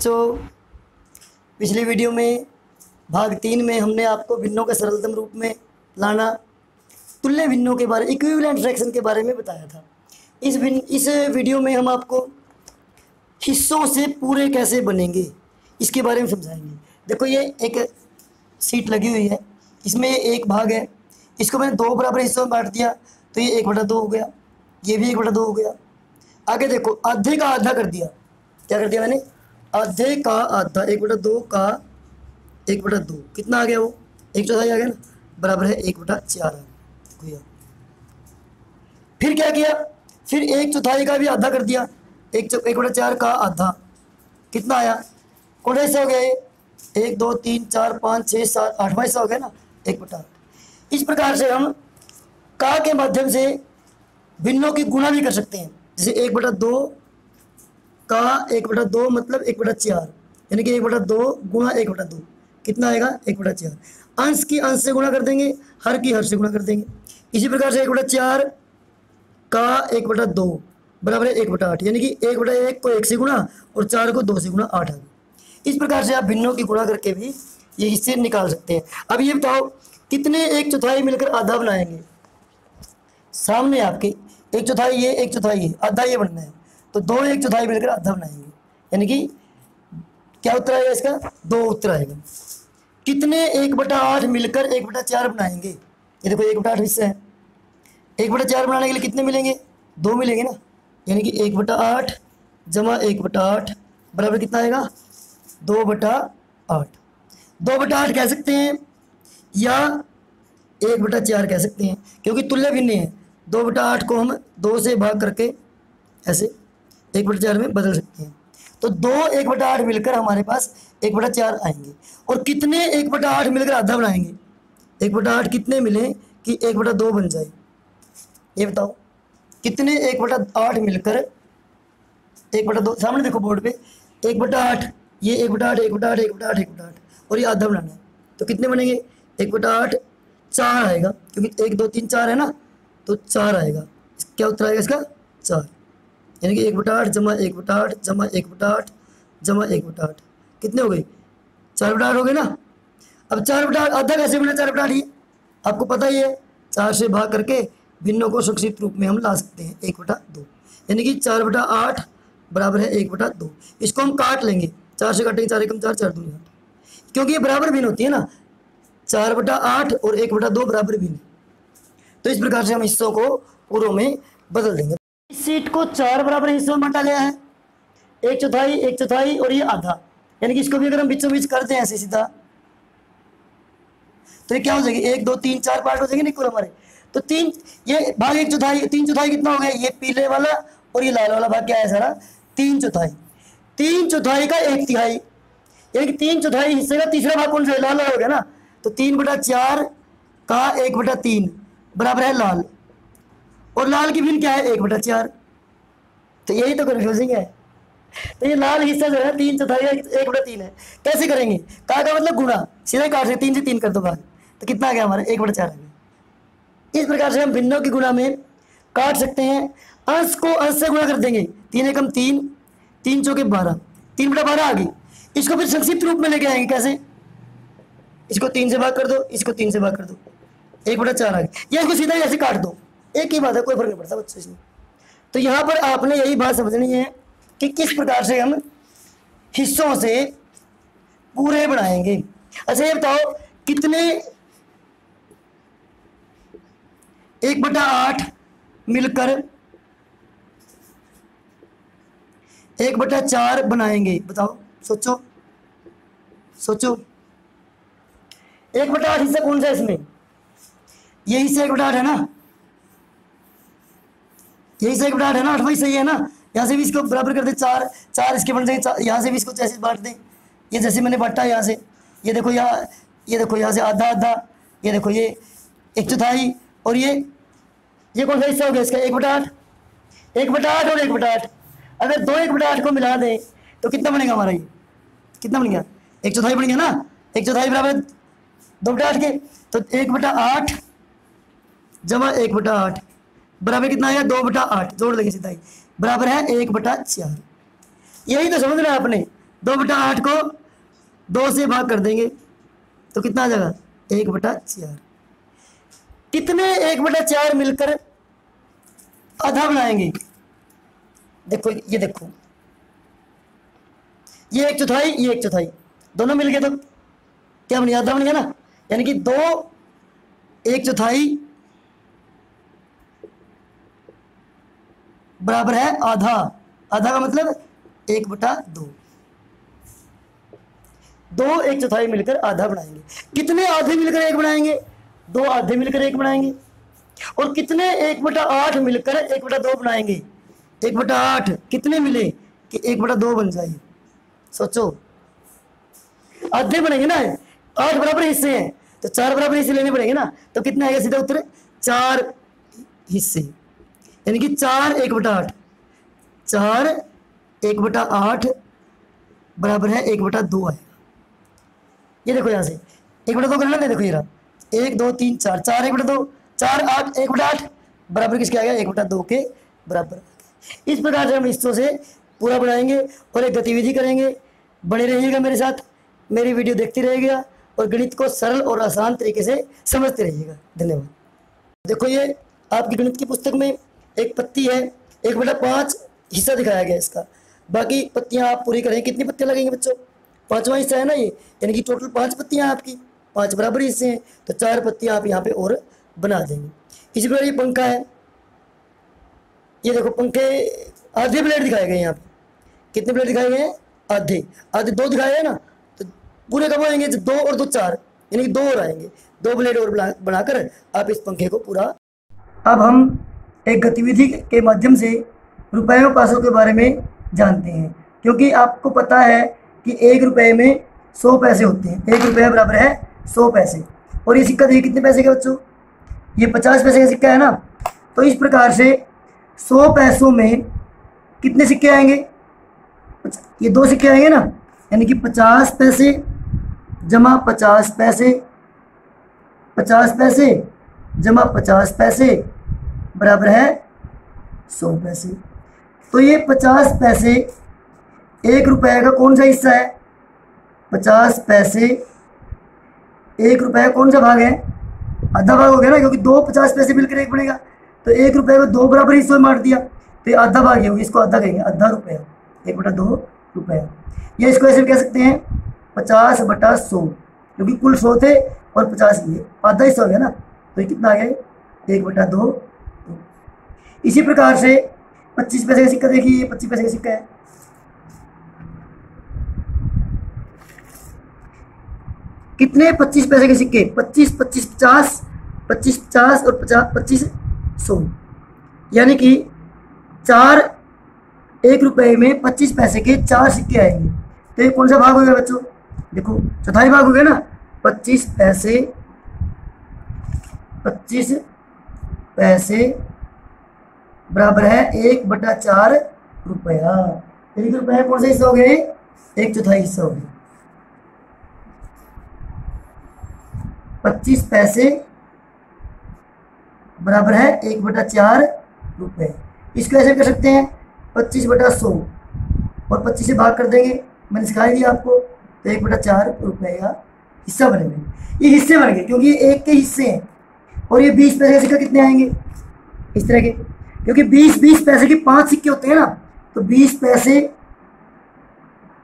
बच्चों, पिछली वीडियो में, भाग तीन में हमने आपको भिन्नों के सरलतम रूप में लाना, तुल्य भिन्नों के बारे इक्विवेलेंट फ्रैक्शन के बारे में बताया था। इस भिन्न इस वीडियो में हम आपको हिस्सों से पूरे कैसे बनेंगे, इसके बारे में समझाएँगे। देखो, ये एक सीट लगी हुई है, इसमें एक भाग है, इसको मैंने दो बराबर हिस्सों में बांट दिया तो ये एक बटा दो हो गया, ये भी एक बटा दो हो गया। आगे देखो, आधे का आधा कर दिया। क्या कर दिया मैंने? आधे का आधा एक बटा दो का, एक बटा दो। कितना आ गया वो? एक चौथाई आ गया ना? बराबर है एक बटा चार फिर क्या किया? फिर एक चौथाई का भी आधा कर दिया। एक एक बटा चार का आधा। कितना आया? कौन हिस्सा हो ये? एक, दो, तीन, चार, पाँच छः सात, आठवां हिस्सा हो गया ना? एक बटा इस प्रकार से हम का के माध्यम से भिन्नों की गुणा भी कर सकते हैं। जैसे एक बटा दो का एक बटा दो मतलब एक बटा चार, यानी कि एक बटा दो गुणा एक बटा दो। कितना आएगा? एक बटा चार। अंश की अंश से गुणा कर देंगे, हर की हर से गुणा कर देंगे। इसी प्रकार से एक बटा चार का एक बटा दो बराबर है एक बटा आठ, यानी कि एक बटा एक को एक से गुणा और चार को दो से गुणा आठ आ गया। इस प्रकार से आप भिन्नों की गुणा करके भी ये हिस्से निकाल सकते हैं। अब ये बताओ, कितने एक चौथाई मिलकर आधा बनाएँगे? सामने आपके, एक चौथाई ये, एक चौथाई ये, आधा ये बनना है। तो दो एक चौथाई मिलकर आधा बनाएँगे यानी कि क्या उत्तर आएगा इसका? दो उत्तर आएगा। कितने एक बटा आठ मिलकर एक बटा चार बनाएँगे? ये देखो एक बटा आठ हिस्सा है। एक बटा चार बनाने के लिए कितने मिलेंगे? दो मिलेंगे ना। यानी कि एक बटा आठ जमा एक बटा आठ बराबर कितना आएगा? दो बटा आठ। दो बटा आठ कह सकते हैं या एक बटा चार कह सकते हैं, क्योंकि तुल्य भिन्न है। दो बटा आठ को हम दो से भाग करके ऐसे एक बटा चार में बदल सकते हैं तो दो एक बटा आठ मिलकर हमारे पास एक बटा चार आएँगे और कितने एक बटा आठ मिलकर आधा बनाएँगे एक बटा आठ कितने मिले कि एक बटा दो बन जाए ये बताओ कितने एक बटा आठ मिलकर एक बटा दो सामने देखो बोर्ड पे एक बटा आठ ये एक बटा आठ एक बटा आठ एक बटा आठ एक बटा आठ और ये आधा बनाना है तो कितने बनेंगे एक बटा आठ चार आएगा क्योंकि एक दो तीन चार है ना तो चार आएगा क्या उत्तर आएगा इसका चार यानी कि एक बटा आठ जमा एक बटा आठ जमा एक बटा आठ जमा एक बटा आठ कितने हो गए? चार बटा आठ हो गए ना? अब चार बटा आठ आधा कैसे बना चार बटा आठ ये? आपको पता ही है, चार से भाग करके भिन्नों को संक्षिप्त रूप में हम ला सकते हैं, एक बटा दो। यानी कि चार बटा आठ बराबर है एक बटा दो। इसको हम काट लेंगे। चार से काटेंगे, चार एकम चार चार दूनी आठ। क्योंकि ये बराबर भिन्न होती है ना? चार बटा आठ और एक बटा दो बराबर भिन्न। तो इस प्रकार से हम हिस्सों को पूर्व में बदल देंगे। इस सीट को चार बराबर हिस्सों में बांटा गया है। एक चौथाई एक चौथाई और ये आधा। यानी कि इसको भी अगर हम बीचों बीच करते हैं, ऐसे सीधा। तो ये क्या हो जाएगी? एक, दो, तीन, चार पार्ट हो जाएँगे निकुल हमारे। तो तीन, ये भाग एक चौथाई, तीन चौथाई कितना हो गया? ये पीले वाला और ये लाल वाला भाग क्या है सारा? तीन चौथाई। तीन चौथाई का एक तिहाई। यानी कि तीन चौथाई हिस्से का तीसरा भाग कौन सा लाल हो गया ना। तो तीन बटा चार का एक बटा तीन। बराबर है लाल। और लाल की भिन्न क्या है? एक बटा चार। तो यही तो कन्फ्यूजिंग है। तो ये लाल हिस्सा जो है, तीन चौथाई एक बटा तीन है। कैसे करेंगे? का का मतलब गुणा। सीधा काट से तीन से तीन कर दो भाग तो कितना आ गया हमारा? एक बटा चार आ गया। इस प्रकार से हम भिन्नों की गुणा में काट सकते हैं। अंश को अंश से गुणा कर देंगे। तीन एकम तीन तीन चौके बारह। तीन बटा बारह आ गई। इसको फिर संक्षिप्त रूप में लेके आएँगे कैसे? इसको तीन से भाग कर दो, इसको तीन से भाग कर दो। एक बटा चार आ गई या इसको सीधा ऐसे काट दो। एक ही बात है, कोई फ़र्क नहीं पड़ता बच्चों इसमें तो यहाँ पर आपने यही बात समझनी है कि किस प्रकार से हम हिस्सों से पूरे बनाएँगे। अच्छा ये बताओ, कितने एक बटा आठ मिलकर एक बटा चार बनाएँगे? बताओ, सोचो सोचो। एक बटा आठ हिस्सा कौन सा है इसमें? ये हिस्सा एक बटा आठ है ना? ये हिस्सा एक आठ है ना आठवां सही है ना? यहाँ से भी इसको बराबर कर दे, चार चार इसके बन जाएँगे यहाँ से भी इसको जैसे बांट दें। ये जैसे मैंने बांटा यहाँ से। ये देखो यहाँ, ये देखो यहाँ से आधा आधा। ये देखो ये, एक चौथाई और ये ये कौन सा हिस्सा हो गया इसका? एक बटा आठ। एक बटा आठ और एक बटा आठ। अगर दो एक बटा आठ को मिला दें तो कितना बनेगा हमारा ये? कितना बन गया? एक चौथाई बन गया ना? एक चौथाई बराबर दो बटा आठ के तो एक बटा आठ जमा एक बटा आठ। बराबर कितना आया? दो बटा आठ। जोड़ देंगे सीधा ही। बराबर है एक बटा चार। यही तो समझना है आपने? दो बटा आठ को दो से भाग कर देंगे। तो कितना आ जाएगा? एक बटा चार। कितने एक बटा चार मिलकर आधा बनाएँगे देखो, ये देखो। ये एक चौथाई, ये एक चौथाई। दोनों मिल गए तो? क्या बन आधा बन गया ना? यानी कि दो एक चौथाई बराबर है आधा। आधा का मतलब एक बटा दो। दो एक चौथाई मिलकर आधा बनाएँगे। कितने आधे मिलकर एक बनाएँगे? दो आधे मिलकर एक बनाएँगे। और कितने एक बटा आठ मिलकर एक बटा दो बनाएँगे? एक बटा आठ। कितने मिले? कि एक बटा दो बन जाए। सोचो। आधे बनेंगे ना? आठ बराबर हिस्से हैं। तो चार बराबर हिस्से लेने पड़ेंगे ना? तो कितने आएगा? सीधा उत्तर, चार हिस्से। यानी कि चार एक बटा आठ। चार एक बटा आठ बराबर है एक बटा दो है ये देखो यहाँ से। एक बटा दो करना ना देखो ये रहा। एक, दो, तीन, चार। चार एक बटा दो, चार आठ, एक बटा आठ बराबर किसके आ गया? एक बटा दो के बराबर इस प्रकार से हम हिस्सों से पूरा बनाएँगे और एक गतिविधि करेंगे। बने रहिएगा मेरे साथ। मेरी वीडियो देखते रहिएगा और गणित को सरल और आसान तरीके से समझते रहिएगा। धन्यवाद। देखो ये आपकी गणित की पुस्तक में एक पत्ती है, एक बटा पाँच हिस्सा दिखाया गया इसका। बाकी पत्तियाँ आप पूरी करें, कितनी पत्तियाँ लगेंगी बच्चों? पांचवा हिस्सा है ना ये, यानी कि टोटल पाँच पत्तियाँ आपकी, पाँच बराबर हिस्से हैं तो चार पत्तियाँ आप यहाँ पे और बना देंगे। इसी प्रकार ये पंखा है, ये देखो पंखे आधे प्लेट दिखाए गए यहाँ पे। कितने प्लेट दिखाए गए हैं? आधे। आधे दो दिखाए हैं ना तो पूरे कब आएँगे? दो और दो चार, यानी कि दो और आएँगे। दो प्लेट और बनाकर आप इस पंखे को पूरा अब हम एक गतिविधि के माध्यम से और पैसों के बारे में जानते हैं। क्योंकि आपको पता है कि एक रुपये में सौ पैसे होते हैं। एक रुपये बराबर है सौ पैसे। और ये सिक्का देखिए कितने पैसे का बच्चों? ये पचास पैसे का सिक्का है ना? तो इस प्रकार से सौ पैसों में कितने सिक्के आएँगे? ये दो सिक्के आएँगे ना? यानी कि पचास पैसे जमा पचास पैसे पचास पैसे जमा पचास पैसे बराबर है सौ पैसे। तो ये पचास पैसे एक रुपए का कौन सा हिस्सा है? पचास पैसे एक रुपए कौन सा भाग है? आधा भाग हो गया ना, क्योंकि दो पचास पैसे मिलकर एक बनेगा। तो एक रुपए को दो बराबर हिस्सों में मार दिया। तो ये आधा भाग होगी, इसको आधा कहेंगे, आधा रुपया। एक बटा दो रुपया। ये इसको ऐसे कह सकते हैं, पचास बटा सौ, क्योंकि कुल सौ थे और पचास लिए। आधा हिस्सा हो गया ना तो ये कितना आ गया? एक बटा दो इसी प्रकार से पच्चीस पैसे का सिक्का देखिए, ये पच्चीस पैसे का सिक्का है। कितने? पच्चीस पैसे के सिक्के। पच्चीस पच्चीस, पचास पच्चीस, पचास और पचास पच्चीस, सौ। यानी कि चार, एक रुपए में पच्चीस पैसे के चार सिक्के आएँगे। तो ये कौन सा भाग हो गया बच्चों? देखो, चौथाई भाग हो गया ना। पच्चीस पैसे पच्चीस पैसे बराबर है एक बटा चार रुपया। एक रुपया कौन सा हिस्सा हो गया एक चौथाई हिस्सा हो गया पच्चीस पैसे बराबर है एक बटा चार रुपये। इसको ऐसे कर सकते हैं पच्चीस बटा सौ और पच्चीस से भाग कर देंगे। मैंने सिखाई दिया आपको तो एक बटा चार रुपये का हिस्सा बनेंगे। ये हिस्से बन गए, क्योंकि ये एक के हिस्से हैं। और ये बीस पैसे का कितने आएँगे? इस तरह के। क्योंकि बीस बीस पैसे के पाँच सिक्के होते हैं ना तो बीस पैसे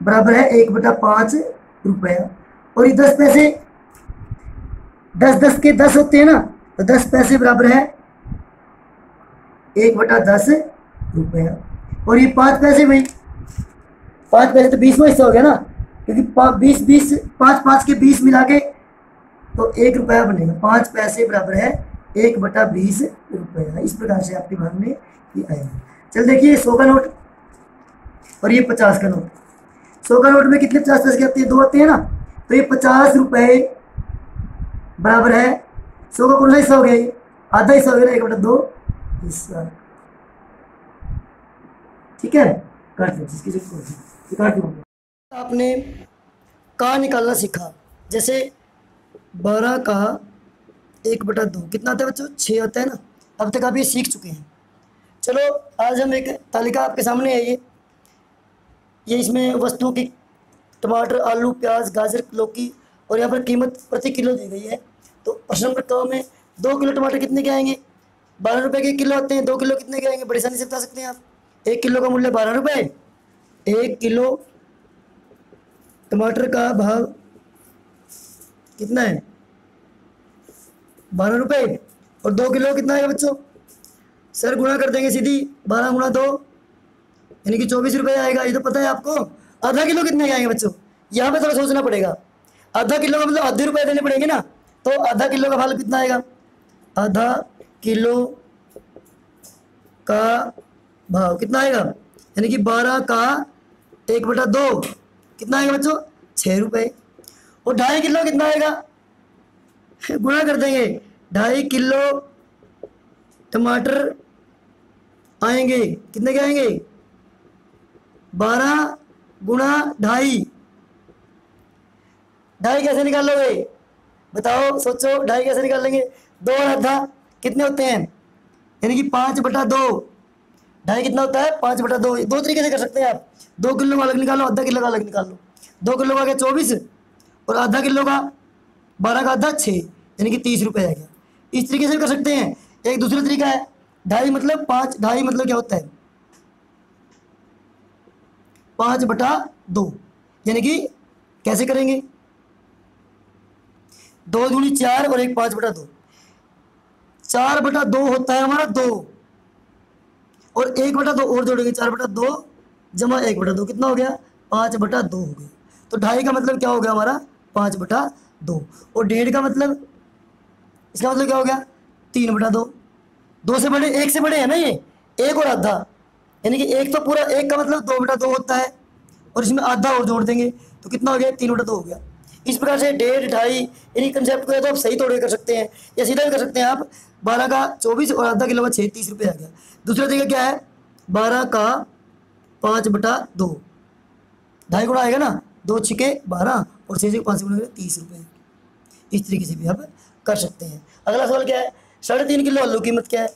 बराबर है एक बटा पाँच रुपया और ये दस पैसे, दस दस के दस होते हैं ना तो दस पैसे बराबर है एक बटा दस रुपया और ये पाँच पैसे भाई पाँच पैसे तो बीसवा हिस्सा हो गया ना, क्योंकि बीस बीस, पाँच पाँच के बीस मिला के तो एक रुपया बनेगा। पाँच पैसे बराबर है एक बटा बीस रुपया इस प्रकार से आपके भाग में ये आएगा चल देखिए, सौ का नोट और ये पचास का नोट। सौ का नोट में कितने पचास पैसे आते हैं? दो आते हैं ना? तो ये पचास रुपए बराबर है। सौ का कौन सा हिस्सा हो गया आधा हिस्सा हो गया एक बटा दो हिस्सा। ठीक है? काट दो जिसकी काट दो आपने का निकालना सीखा। जैसे बारह का एक बटा दो। कितना आता है बच्चों? छः आता है ना? अब तक आप ये सीख चुके हैं। चलो, आज हम एक तालिका आपके सामने है ये। इसमें वस्तुओं की, टमाटर, आलू, प्याज, गाजर, लौकी और यहाँ पर कीमत प्रति किलो दी गई है। तो प्रश्न नंबर कौ में, दो किलो टमाटर कितने के आएँगे? बारह रुपए के किलो आते हैं, दो किलो कितने के आएँगे? बड़ी आसानी से बता सकते हैं आप। एक किलो का मूल्य बारह रुपए। एक किलो टमाटर का भाव कितना है? बारह रुपए। और दो किलो कितना आएगा बच्चों? सर गुणा कर देंगे सीधी, बारह गुणा दो। यानी कि चौबीस रुपये आएगा, ये तो पता है आपको। आधा किलो कितने आएँगे बच्चों? यहाँ पे थोड़ा सोचना पड़ेगा। आधा किलो का मतलब आधे रुपये देने पड़ेंगे ना? तो आधा किलो का भाव कितना आएगा? आधा किलो का भाव कितना आएगा? यानी कि बारह का एक बटा दो। कितना आएगा बच्चों? छः रुपये और ढाई किलो कितना आएगा? गुणा कर देंगे। ढाई किलो टमाटर आएँगे। कितने के आएँगे? बारह गुणा ढाई। ढाई कैसे निकाल लोगे बताओ, सोचो, ढाई कैसे निकाल लेंगे दो और आधा, कितने होते हैं? यानी कि पाँच बटा दो। ढाई कितना होता है? पाँच बटा दो। दो तरीके से कर सकते हैं आप। दो किलो का अलग निकालो, आधा किलो का अलग निकाल। लो दो किलो का गया चौबीस और आधा किलो का, बारह का आधा छः। यानी कि तीस रुपये आ गया। इस तरीके से कर सकते हैं। एक दूसरा तरीका है, ढाई मतलब पाँच, ढाई मतलब क्या होता है? पाँच बटा दो, यानी कि कैसे करेंगे? दो दूनी चार और एक पाँच बटा दो। चार बटा दो होता है हमारा दो। और एक बटा दो और जोड़ेंगे, चार बटा दो जमा एक बटा दो, कितना हो गया? पाँच बटा दो हो गया। तो ढाई का मतलब क्या हो गया हमारा? पाँच बटा दो। और डेढ़ का मतलब इसका मतलब क्या हो गया? तीन बटा दो। दो से बड़े, एक से बड़े है ना ये? एक और आधा। यानी कि एक तो पूरा एक का मतलब दो बटा दो होता है और इसमें आधा और जोड़ देंगे तो कितना हो गया? तीन बटा दो हो गया। इस प्रकार से डेढ़, ढाई इन्हीं कंसेप्ट को तो आप सही तोड़ के कर सकते हैं, या सीधा कर सकते हैं आप। बारह का चौबीस और आधा का छः तीस रुपये आ गया। दूसरा तरीका क्या है? बारह का पाँच बटा दो। ढाई गुणा आएगा ना? दो छिके बारह और छः से पाँच गुणा तीस रुपये इस तरीके से भी आप कर सकते हैं। अगला सवाल क्या है? साढ़े तीन किलो आलू कीमत क्या है?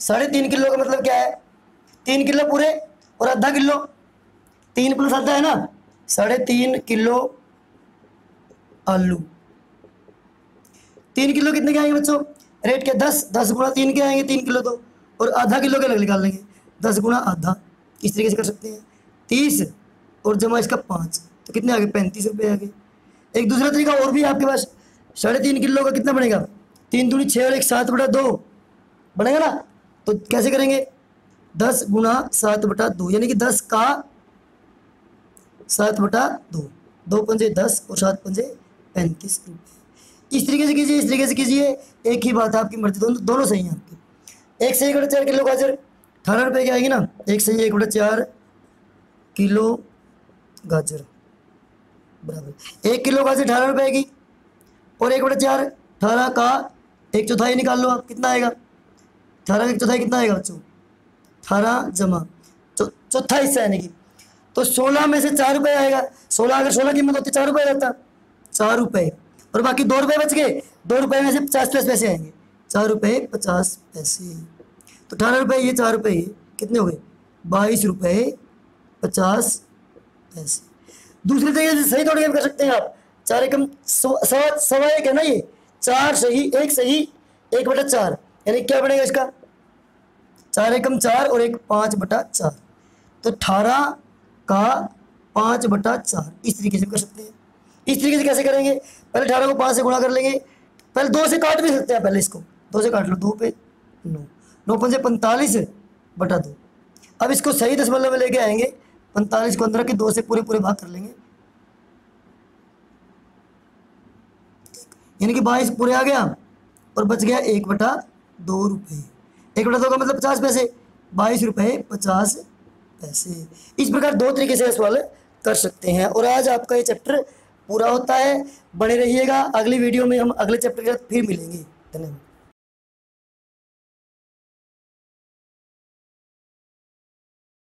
साढ़े तीन किलो का मतलब क्या है? तीन किलो पूरे और आधा किलो। तीन प्लस आधा है ना? साढ़े तीन किलो आलू। तीन किलो कितने के आएँगे बच्चों? रेट क्या? दस। दस गुणा तीन के आएँगे तीन किलो तो। और आधा किलो के अलग निकाल लेंगे। दस गुणा आधा। इस तरीके से कर सकते हैं। तीस और जमा इसका पाँच। तो कितने आ गए? पैंतीस रुपये आ गए। एक दूसरा तरीका और भी आपके पास। साढ़े तीन किलो का कितना बनेगा? तीन दूनी छः और एक सात बटा दो। बनेगा ना? तो कैसे करेंगे? दस गुना सात बटा दो, यानी कि दस का सात बटा दो। दो पंजे दस और सात पंजे पैंतीस। रुपये इस तरीके से कीजिए, इस तरीके से कीजिए। एक ही बात है आपकी मर्ज़ी, दोनों दोनों सही हैं आपके। एक सही बटा चार किलो गाजर, अठारह रुपये की आएगी ना? एक सही एक बटा चार किलो गाजर। बराबर। एक किलो गाजर अठारह रुपये की और एक बटा चार अठारह का एक चौथाई निकाल लो आप, कितना आएगा? अठारह का एक चौथाई कितना आएगा बच्चों? अठारह जमा चौथा हिस्सा यानी कि। तो सोलह में से चार रुपये आएगा। सोलह, अगर सोलह कीमत होती, चार रुपये रहता। चार रुपये और बाकी दो रुपये बच गए। दो रुपये में से पचास प्लस पैसे आएँगे। चार रुपये पचास पैसे। तो अठारह रुपये ये, चार रुपये कितने हो गए? बाईस रुपये पचास पैसे। दूसरे तरीके से सही तोड़ कर सकते हैं आप। चार एकम सवा सवा एक है ना ये? चार सही, एक सही, एक बटा चार। यानी क्या बनेगा इसका? चार एकम चार और एक पाँच बटा चार। तो अठारह का पाँच बटा चार। इस तरीके से कर सकते हैं। इस तरीके से कैसे करेंगे? पहले अठारह को पाँच से गुणा कर लेंगे। पहले दो से काट भी सकते हैं पहले इसको। दो से काट लो, दो पे नौ। नौ पंजे पैंतालीस बटा दो। अब इसको सही दशमलव में लेके आएँगे। पैंतालीस को अंदर के दो से पूरे पूरे भाग कर लेंगे। यानी कि बाईस पूरे आ गया और बच गया एक बटा दो रुपये एक बटा दो का मतलब पचास पैसे, बाईस रुपये पचास पैसे। इस प्रकार दो तरीके से सवाल कर सकते हैं। और आज आपका ये चैप्टर पूरा होता है। बने रहिएगा। अगली वीडियो में हम अगले चैप्टर के साथ फिर मिलेंगे। धन्यवाद।